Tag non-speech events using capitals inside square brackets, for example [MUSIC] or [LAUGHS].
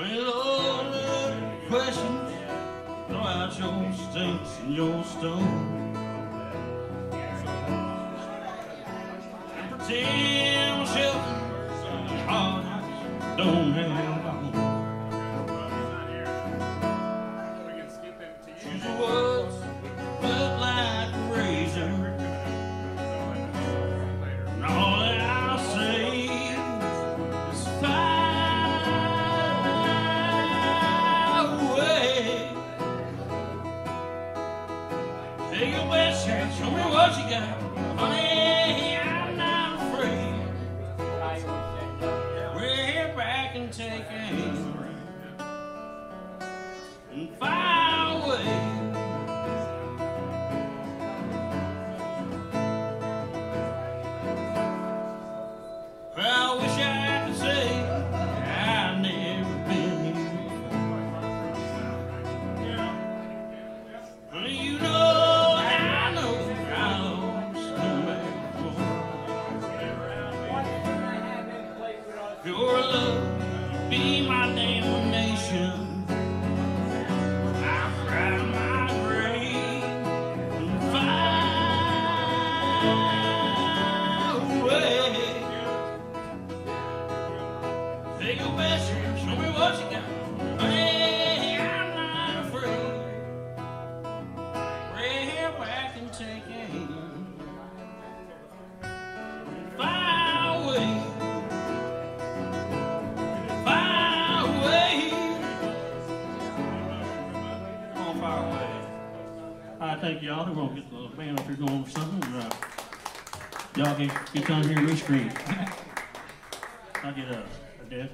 Well, all questions Throw out your stinks and your stones And pretend shelter Heart don't have Take your best shot, show me what you got. Honey, I'm not afraid. We're here back and take aim Your love be my damnation. Take your best show me what you got. I thank y'all. We're gonna get the band up here going with something. Uh, y'all can get down here and scream. [LAUGHS] I'll get a, a dead.